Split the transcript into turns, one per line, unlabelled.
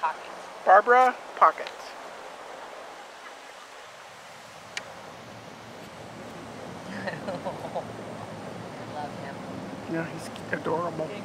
Pocket.
Barbara Pocket.
I love him.
Yeah, he's adorable.
Getting.